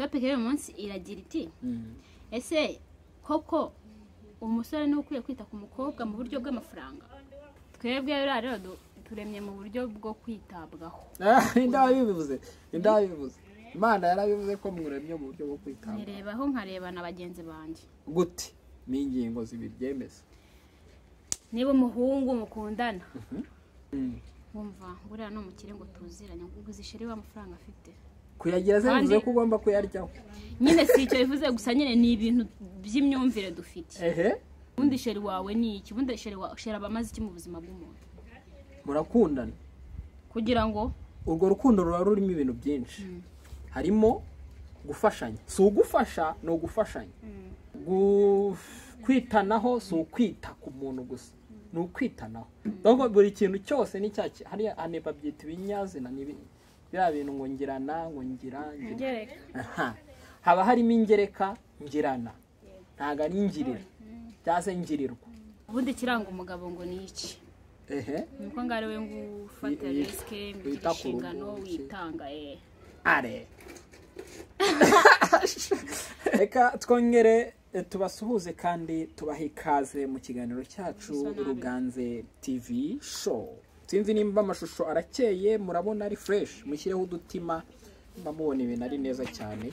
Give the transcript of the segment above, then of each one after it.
topike y'uyu munsi iragira iti Mm. ese koko umusore ni we ukwiye kwita ku mukobwa mu buryo bw'amafaranga? Twebwe rero turemye mu buryo bwo kwitabwaho. Ah, ninde wabivuze ninde wabivuze imana yarabivuze ko mwuremye mu buryo bwo kwitanga nirebaho nkareba na bagenzi banjye. Gute ni ingingo zibibyemeza niba umuhungu mukundana. Mm. wumva buriya ni umukire ngo tuziranye ngo uzishyire wa mafaranga afite. Kuyagira bivuze ko ugomba kuyaryaho. Nyine si icyo bivuze gusa nyine ni ibintu by'imyumvire dufite. Ehe? Ubundi sheri wawe ni iki? Ubundi sheri wa sheri aba amaze iki mu buzima bw'umuntu? Murakundana. Kugira ngo urwo rukundo ruba rurimo ibintu byinshi. Harimo gufashanya. Si ugufasha ni ugufashanya. Gu- kwitanaho si ukwita ku muntu gusa. Ni ukwitanaho. Buri kintu cyose ni cya hariya babyita ibinyazina ni biriya bintu ngo ngirana ngo ngira haba harimo ingereka ngirana. Ntabwo ari ingirira. Cyangwa se ngirirwa. Ubundi kiranga umugabo ngo ni iki? Ehe. Ni uko ngo ari we ngo ufata risike ku inshingano witanga eh. Are. Reka twongere eh, tubasuhuze kandi tubahe ikaze mu kiganiro cyacu ruganze tv show. Sinzi nimba amashusho arakeye murabona ari fresh. Mushyireho udutima nimba mubona ibintu ari neza cyane.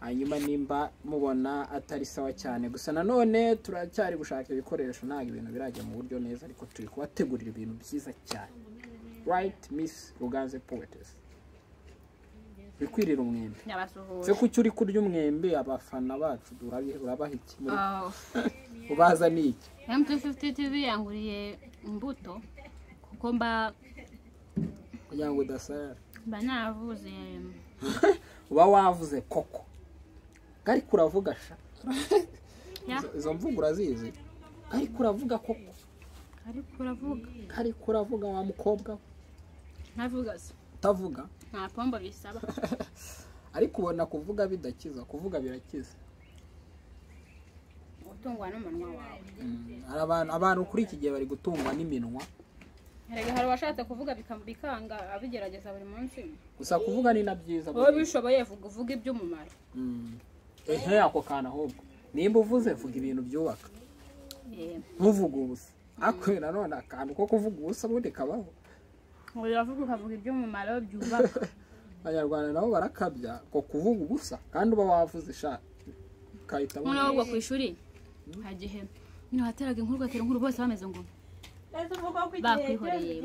Hanyuma nimba mubona atari sawa cyane. Gusa nanone turacyari gushaka ibikoresho ntabwo ibintu birajya mu buryo neza ariko turi kubategurira ibintu byiza cyane. Right miss ruganze poetess? Bikwirira umwembe. Se kuki uri kurya umwembe? Abafana bacu urabaha iki muri Ah, ubaza ni iki? M250 TV yanguriye imbuto. Kuko mba kugira ngo udasarara mba navuze uba wavuze koko. Ariko uravuga sha? Izo- mvugo urazizi? Ariko uravuga koko? Ariko uravuga ariko uravuga wa mukobwa we. ntavuga se utavuga? Nta pombo bisaba. Ariko ubona kuvuga bidakiza kuvuga birakiza. Gutungwa n'umunwa wawe. Mm, abantu kuri iki gihe bari gutungwa n'iminwa. Hari abashatse kuvuga bika- bikanga abigerageza buri munsi. Gusa kuvuga ni na byiza wowe bishoboye vuga uvuga iby'umumaro. Mm. ako kantu ahubwo. Nimba uvuze vuga ibintu byubaka. Ntuvuge ubusa. Ariko nanone akantu ko kuvuga ubusa ubundi kabaho. Ngo uravuga ukavuga iby'umumaro byubaka. Abanyarwanda nabo barakabya ko kuvuga ubusa kandi uba wavuze sha ukahita noneho ahubwo ku ishuri? Hari igihe nyine hateraga inkuru ugatera inkuru bose bameze ngo bakwihoreye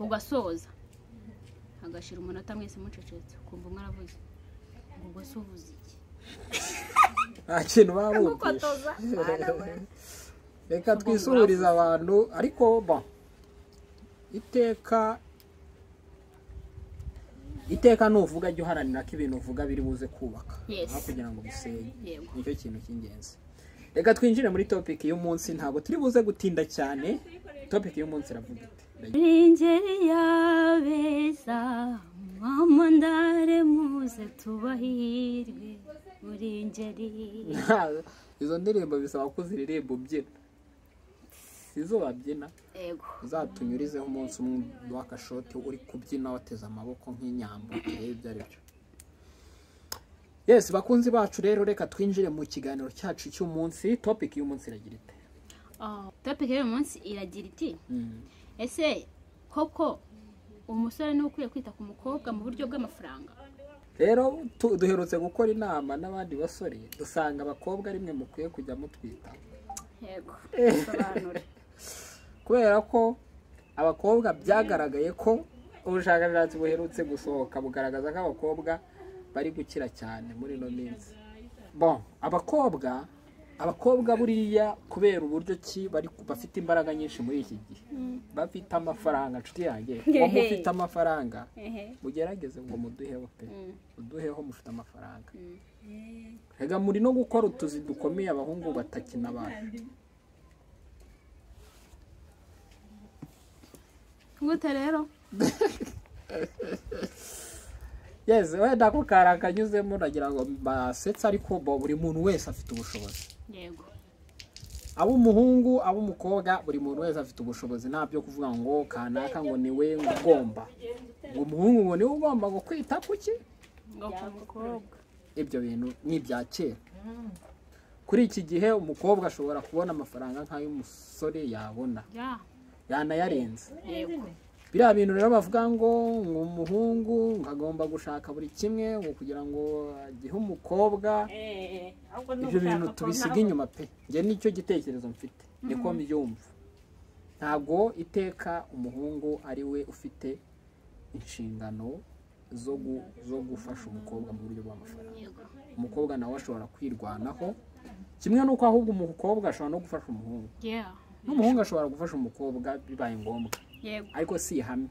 ugasoza hagashira umunota mwese mucecetse. Ukumva umwe aravuze. Ngo ubwo se uvuze iki nta kintu Gukotoza. reka twisuhurize abantu. Ariko ba iteka iteka nuvuga jya uharanira ko ibintu uvuga biri buze kubaka. Yes. aho kugira ngo bisenye yego. Nicyo kintu cy'ingenzi. Reka twinjire muri topiki y'umunsi ntabwo turi buze gutinda cyane. Topiki y'umunsi iravuga iti ingeri yabeza mama ndaremuze tubahirwe muri ingeri izo ndirimbo bisaba ko uziririmba ubyina. Si zo babyina. Uzatunyurizeho umunsi umwe w'akashoti uri kubyina wateze amaboko nk'inyambo urebe ibyo ari byo. Yesi bakunzi bacu rero reka twinjire mu kiganiro cyacu cy'umunsi. Topiki y'umunsi iragira ite topike y'uyu munsi iragira iti Mm. ese koko umusore ni we ukwiye kwita ku mukobwa mu buryo bw'amafaranga? Rero duherutse gukora inama n'abandi basore dusanga abakobwa rimwe mukwiye kujya mutwita. Yego sobanure kubera ko abakobwa byagaragaye ko ubushakashatsi buherutse gusohoka bugaragaza ko abakobwa bari gukira cyane muri ino minsi. Bon abakobwa abakobwa buriya kubera uburyo ki bari bafite imbaraga nyinshi muri iki gihe. Bafite amafaranga nshuti yanjye. Ngo mufite amafaranga mugerageze ngo muduheho pe. Mm. muduheho mufite amafaranga. Mm. rega muri no gukora utuzi dukomeye abahungu batakinabasha gute rero? yeze wenda ako kari akanyuzemo uragira ngo basetse ariko buri muntu wese afite ubushobozi. Yego. Ab'umuhungu ab'umukobwa buri muntu wese afite ubushobozi. Nta byo kuvuga ngo kanaka ngo ni we ugomba. Ngo umuhungu ngo ni we ugomba ngo kwita ku ki? Ibyo bintu ni ibya kera. Kuri iki gihe umukobwa ashobora kubona amafaranga nk'ay'umusore yabona. Ya. Yanayarenze. Yego. Biriya bintu rero bavuga ngo umuhungu agomba gushaka buri kimwe ngo kugira ngo agihe umukobwa. Ibyo bintu tubisiga inyuma pe. Njye ni cyo gitekerezo mfite. Niko mbyumva ntabwo iteka umuhungu ari we ufite inshingano zo gu- zo gufasha umukobwa mu buryo bw'amafaranga. Umukobwa nawe ashobora kwirwanaho. Kimwe n'uko ahubwo umukobwa ashobora no gufasha umuhungu. N'umuhungu ashobora gufasha umukobwa bibaye ngombwa. Ariko si ihame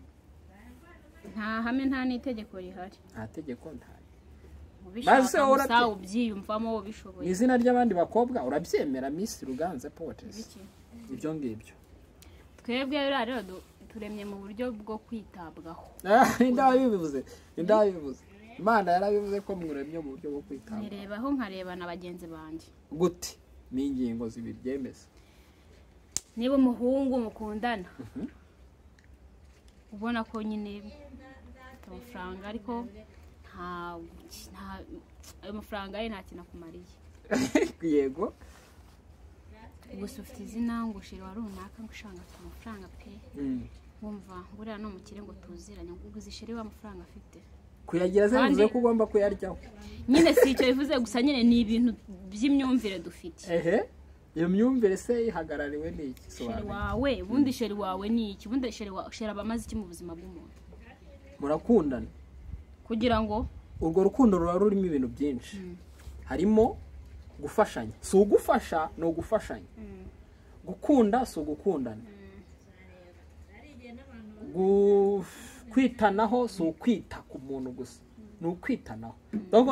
nta hame nta n'itegeko rihari. Nta tegeko ntari. Ubishaka ubyiyumvamo mu ubishoboye izina ry'abandi bakobwa? Urabyemera misi ruganze potesi ibyo ngibyo. Twebwe rero turemye mu buryo bwo kwitabwaho. Ah, ninde wabivuze ninde wabivuze imana yarabivuze ko mwuremye mu buryo bwo kwitanga nirebaho nkareba na bagenzi banjye. Gute ni ingingo zibiryemeza niba umuhungu mukundana ubona ko nyine afite amafaranga ariko nta ayo mafaranga ye nta kintu akumariye. Yego. Gusa ufite izina ngo ushira wa runaka ngo ushanga afite amafaranga pe. Mm. wumva nguriya ni umukire ngo tuziranye ngo uzishyire wa mafaranga afite. Kuyagira bivuze ko ugomba kuyaryaho. nyine si icyo bivuze gusa nyine ni ibintu by'imyumvire dufite. Ehe. Iyo myumvire se ihagarariwe n'iki sheri wawe ubundi sheri wawe ni iki? Ubundi sheri wa sheri aba amaze iki mu buzima bw'umuntu? Murakundana. Kugira ngo urwo rukundo ruba rurimo ibintu byinshi. Harimo gufashanya. Si ugufasha ni ugufashanya. Gukunda si ugukundana. Gu- kwitanaho si ukwita ku muntu gusa. Ni ukwitanaho.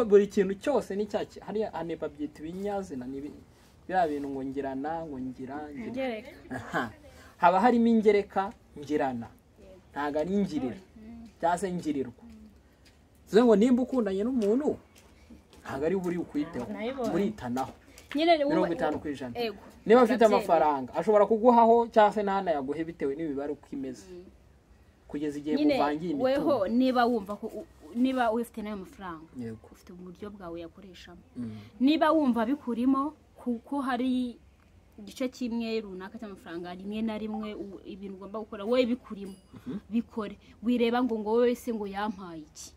Buri kintu cyose ni cya hariya hane babyita ibinyazina ni ibi- biriya bintu ngo ngirana ngo ngira haba harimo ingereka ngirana. Ntabwo ari ingirira. Cyangwa se ngirirwa. Bivuze ngo nimba ukundanye n'umuntu ntabwo ari buri ukwiteho. Muritanaho. Mirongo itanu ku ijana. Niba afite amafaranga ashobora kuguhaho cyangwa se ntanayaguhe bitewe n'imibare uko imeze. Kugeza igihe muvangiye imitungo. weho niba wumva ko niba ufite n'ayo mafaranga ufite uburyo bwawe yakoreshamo. Mm. niba wumva bikurimo kuko hari igice kimwe runaka cy'amafaranga rimwe na rimwe ibintu ugomba gukora wowe bikurimo. Bikore. Wireba ngo ngo wowe se ngo yampaye iki?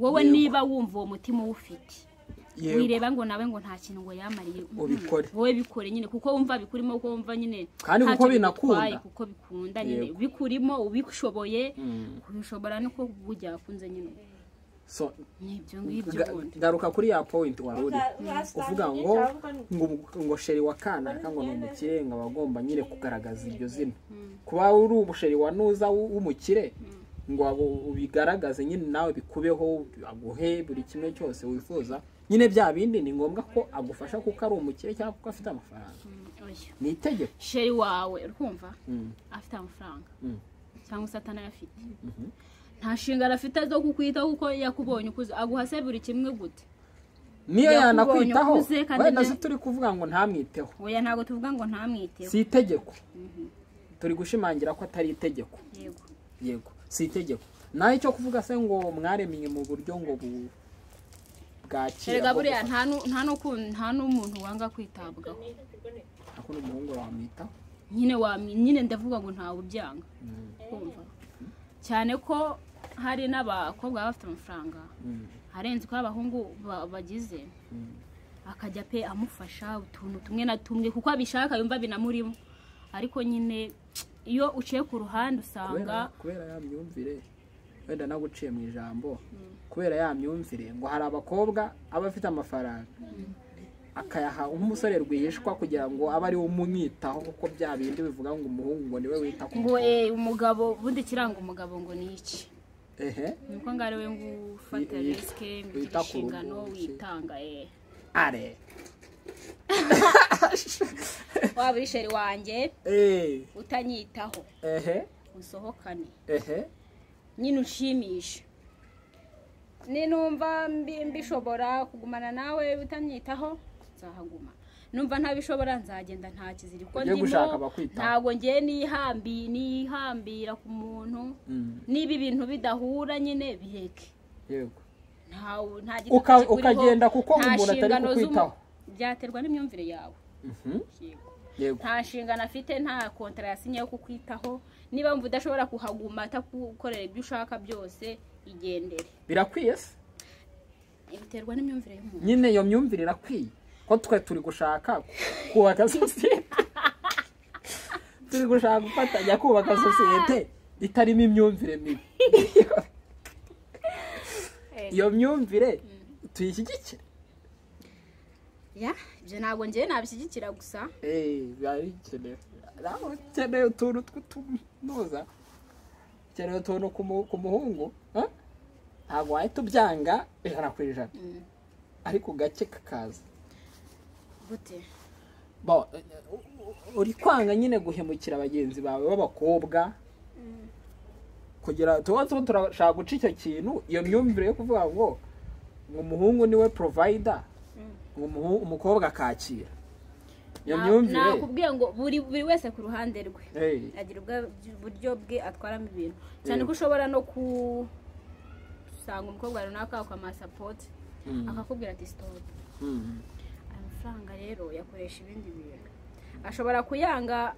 Wowe niba wumva uwo mutima uwufite. Wireba ngo nawe ngo nta kintu ngo yamariye. Mhm. Ubikore. wowe bikore nyine. Kuko wumva bikurimo kuko wumva nyine Kandi kuko binakunda. kuko bikunda nyine. Bikurimo ubishoboye Mm. kubishobora niko burya yakunze nyine. So garuka kuri ya point wari uri uvuga ngo ngo sheri wa kanaka ngo ni umukire ngo aba agomba nyine kugaragaza iryo zina. Kuba uri umusheri wa nuza w'umukire ngo abo- ubigaragaze nyine nawe bikubeho aguhe buri kimwe cyose wifuza. Nyine bya bindi ni ngombwa ko agufasha kuko ari umukire cyangwa kuko afite amafaranga. Mm, oya. ni itegeko. Sheri wawe urumva Mm, afite amafaranga. Mm, cyangwa se atanayafite mhm. Nta nshingano afite zo kukwitaho kuko yakubonye ukuze. Aguha se buri kimwe gute? Niyo yanakwitaho. wenda se turi kuvuga ngo ntamwiteho. Oya ntabwo tuvuga ngo ntamwiteho. Si itegeko turi gushimangira ko atari itegeko. Yego. Yego. Si itegeko naho icyo kuvuga se ngo mwaremye mu buryo ngo bwakira buriya nta n'umuntu wanga kwitabwaho. Ariko n'umuhungu wamwitaho nyine ndavuga ngo ntawe ubyanga. Kumva. Cyane ko hari n'abakobwa baba bafite amafaranga. Mm, harenze uko abahungu ba- bagize. Mm. akajya pe amufasha utuntu tumwe na tumwe kuko abishaka yumva binamurimo. Ariko nyine iyo uciye ku ruhande usanga kubera ya myumvire wenda naguciye mu ijambo kubera ya myumvire ngo hari abakobwa aba afite amafaranga. Akayaha nk'umusore rwihishwa kugira ngo abe ari we umwitaho kuko bya bindi bivuga ngo umuhungu ngo ni we wita ku ngo mukobwa. eh, umugabo ubundi kiranga umugabo ngo ni iki? Ni uko ngo ari we ngo ufata risike ngo ugire inshingano witanga are. Waba uri sheri wanjye? Eh. Utanyitaho. Usohokane. Nyine unshimishe ninumva mbi- mbishobora kugumana nawe utanyitaho nzahaguma. Numva ntabishobora nzagenda nta kiziri kuko Ujye gushaka abakwitaho. ntabwo ngiye nihambi nihambira ku muntu. Mm, niba ibintu bidahura nyine bireke ukagenda kuko umuntu atari kukwitaho. byaterwa n'imyumvire yawe. Mhm. Nta nshingano afite nta kontara yasinye yo kukwitaho. Niba wumva udashobora kuhaguma atagukorera ibyo ushaka byose igendere. Birakwiye se? Biterwa n'imyumvire y'umuntu. Nyine iyo myumvire irakwiye. Ko twe turi gushaka kubaka sosiyete? Turi gushaka gufatanya kubaka sosiyete itarimo imyumvire mibi. Iyo myumvire tuyishyigikire. Ya ibyo ntabwo ngewe nabishyigikira gusa. Eh, biba bikenewe. Nawe ukeneye utuntu tw'utunoza ukeneye utuntu ku mu- ku muhungu ha? ntabwo wahita ubyanga ijana ku ijana. Mm. ariko gake kakaza. Gute? Uri kwanga nyine guhemukira bagenzi bawe b'abakobwa kugira tuba turashaka guca icyo kintu iyo myumvire yo kuvuga ngo ngo umuhungu ni we provider ngo umuhu- umukobwa akakira. Iyo Na- myumvire nakubwiye ngo buri wese ku ruhande rwe. Agira uburyo bwe atwaramo ibintu. Cyane ko ushobora no kusanga umukobwa runaka ukamuha sapoti mm, akakubwira ati sitopu mm, mafaranga rero yakoresha ibindi bintu. Ashobora kuyanga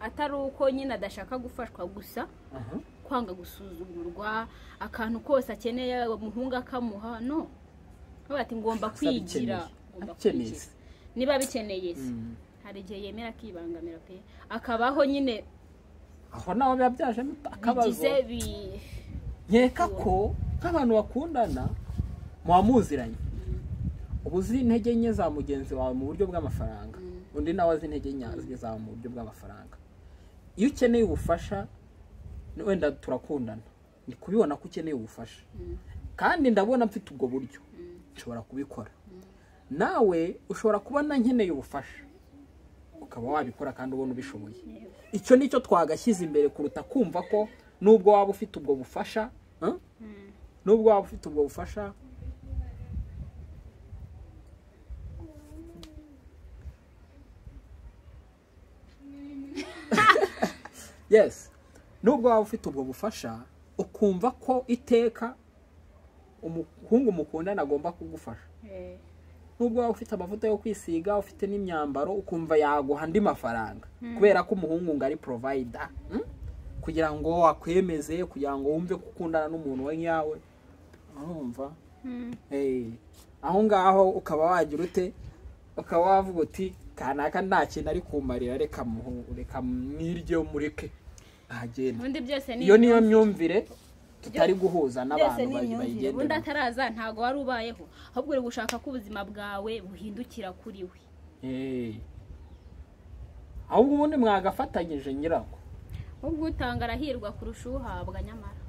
atari uko nyine adashaka gufashwa gusa aha. kwanga gusuzugurwa akantu kose akeneye umuhungu akamuha no. Avuga ati ngomba kwigira. Niba bikeneye se. Mm. hari igihe yemera akibangamira pe. Akabaho nyine. Aho naho biba byajemo akabazo. Nkeka ko nk'abantu bakundana muba muziranye uba uzi intege nke za mugenzi wawe mu buryo bw'amafaranga? Mm. undi nawe azi intege nke zawe mu buryo bw'amafaranga. Iyo ukeneye ubufasha wenda turakundana. Ni kubibona ko ukeneye ubufasha. Mm. kandi ndabona mfite ubwo buryo. Mm. nshobora kubikora. Nawe ushobora kubona nkeneye ubufasha. Ukaba wabikora kandi ubona ubishoboye. Icyo ni cyo twagashyize imbere kuruta kumva ko nubwo waba ufite ubwo bufasha? Mm. nubwo waba ufite ubwo bufasha yes. Nubwo waba ufite ubwo bufasha ukumva ko iteka umuhungu mukundana agomba kugufasha. Eh. nubwo waba ufite amavuta yo kwisiga ufite n'imyambaro ukumva yaguha andi mafaranga. Kubera ko umuhungu ngo ari provider mm? kugira ngo akwemeze kugira ngo wumve ko ukundana n'umuntu we nyawe urumva? Mm. Eh, aho ngaho ukaba wagira ute? Ukaba wavuga uti kanaka nta kintu ari kumarira reka mwirye mureke. Ni iyo niyo myumvire tutari guhuza n'abantu bayigendera ataraza ntabwo wari ubayeho. Ahubwo uri gushaka ko ubuzima bwawe buhindukira kuri we. Eh. ahubwo ubundi mwagafatanyije nyirago ubwo utanga arahirwa kurusha uhabwa nyamara.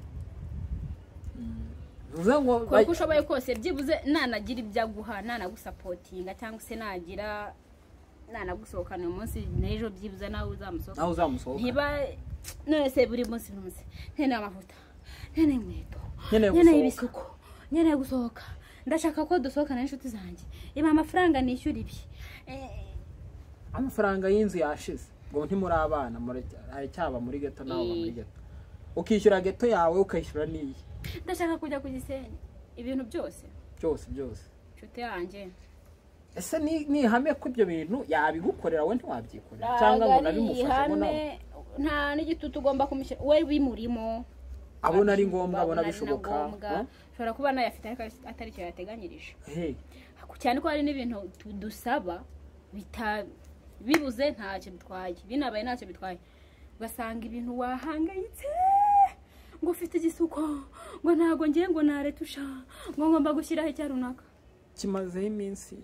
Bivuze ngo kora uko ushoboye kose byibuze nanagira ibyo aguha nanagusapotinga cyangwa se nagira nanagusohokana uyu munsi n'ejo byibuze nawe uzamusohoka none se buri munsi munsi nkeneye amavuta nkeneye inkweto Nkeneye ibisuko. Nkeneye gusohoka ndashaka ko dusohokana n'inshuti zanjye iba amafaranga nishyura ibi Eh, amafaranga y'inzu yashize. Ngo ntimuri abana muri- aracyaba muri geto nawe uba muri geto ukishyura geto yawe ukishyura n'iyi. Ndashaka kujya ku gisenyi. Ibintu byose. Byose byose. Inshuti yanjye ese ni ni ihame ko ibyo bintu yabigukorera we ntiwabyikorera? Cyangwa ngo nabimufashe ngo nawe nta n'igitutu ugomba kumushyira we bimurimo abona ari ngombwa abona bishoboka ushobora kuba anayafite ariko atari cyo yateganyirije. Cyane ko hari n'ibintu tu- dusaba bibuze ntacyo bitwaye binabaye ntacyo bitwaye. Ugasanga ibintu wahangayitse ngo ufite igisuko ngo ntabwo ngiye ngo naretusha ngo ngomba gushyiraho icya runaka. Kimazeho iminsi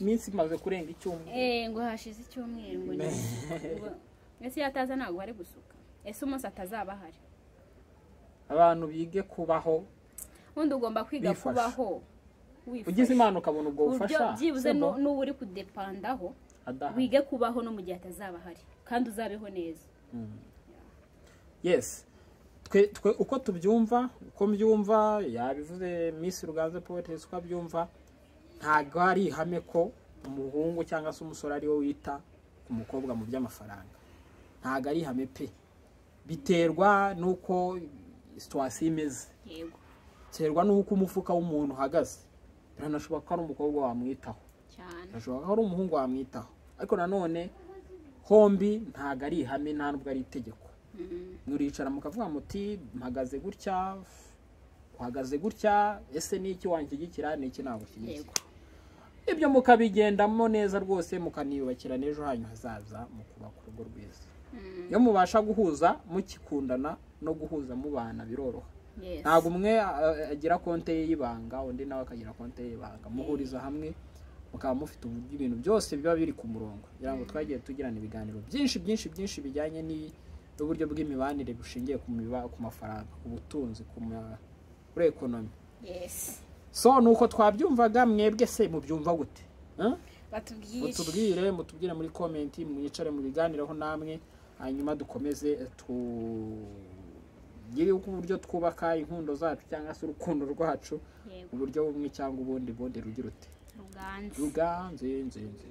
iminsi imaze kurenga icyumweru. Eh ngo hashize icyumweru ngo ni ngo- ese iyo ataza ntabwo bari gusuka. Ese umunsi atazaba ahari? Abantu bige kubaho ubundi ugomba kwiga kubaho ugize imana ukabona ubwo bufasha. byibuze n'uwo uri kudepandaho wige kubaho no mu gihe atazaba ahari kandi uzabeho neza. Yes. Twe twe uko tubyumva uko mbyumva yabivuze miss ruganze poetess uko abyumva ntabwo ari ihame ko umuhungu cyangwa se umusore ari we wita ku mukobwa mu by'amafaranga. Ntabwo ari ihame pe. Biterwa n'uko situwasiyo imeze. Biterwa n'uko umufuka w'umuntu uhagaze. Biranashoboka ko ari umukobwa wamwitaho. Cyane. Birashoboka ko ari umuhungu wamwitaho. Ariko nanone hombi ntabwo ari ihame nta nubwo ari itegeko. Mm, muricara mukavuga muti mpagaze gutya uhagaze gutya ese ni iki wanshyigikira ni iki ntabwo ushyigikira ibyo mukabigendamo neza rwose mukaniyubakira n'ejo hanyu hazaza mu kubaka urugo rwiza. Mm, iyo mubasha guhuza mukikundana no guhuza mubana biroroha. Ntabwo umwe uh, agira konte ye y'ibanga undi nawe akagira konte ye y'ibanga. Muhuriza hamwe mukaba mufite uburyo ibintu byose biba biri ku murongo. Kugira ngo twagiye tugirana ibiganiro byinshi byinshi byinshi bijyanye ni- n'uburyo bw'imibanire bushingiye ku mafaranga ku butunzi kuri ekonomi so nuko twabyumvaga mwebwe se mubyumva gute? Mutubwire mutubwire muri komenti mwicare mu biganiraho namwe hanyuma dukomeze tugire uburyo twubaka inkundo zacu cyangwa se urukundo rwacu yego. mu buryo bumwe cyangwa ubundi bundi rugira ute? Ruganze. Ruganze nze nze.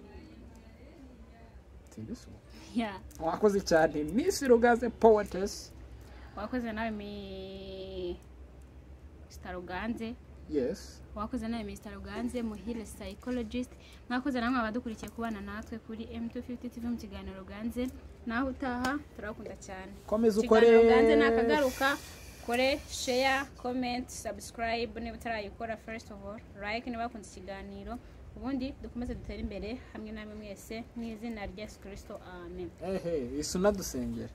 Simbizi ubu. Yeah. wakoze cyane. Miss rugaze poetess. Wakoze nawe mi sitaruganze wakoze nawe Mr. Ruganze muhire psychologist. Mwakoze namwe abadukurikiye kubana natwe kuri M250 TV mu kiganiro Ruganze. Naho utaha turabakunda cyane. Komeza ukore. Ruganze nakagaruka kore share comment subscribe. Niba utarayikora first of all. Like niba wakunze ikiganiro. Ubundi dukomeze dutere imbere hamwe namwe mwese mu izina rya Yesu Kristo amen. Ehe isuna dusengera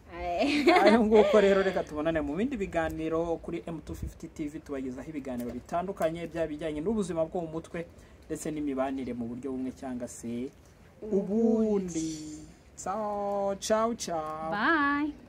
ayo nguko rero reka tubonane mu bindi biganiro kuri M250 TV tubagezaho ibiganiro bitandukanye byaba bijyanye n'ubuzima bwo mu mutwe ndetse n'imibanire mu buryo bumwe cyangwa se ubundi. Ciao ciao ciao. Bye.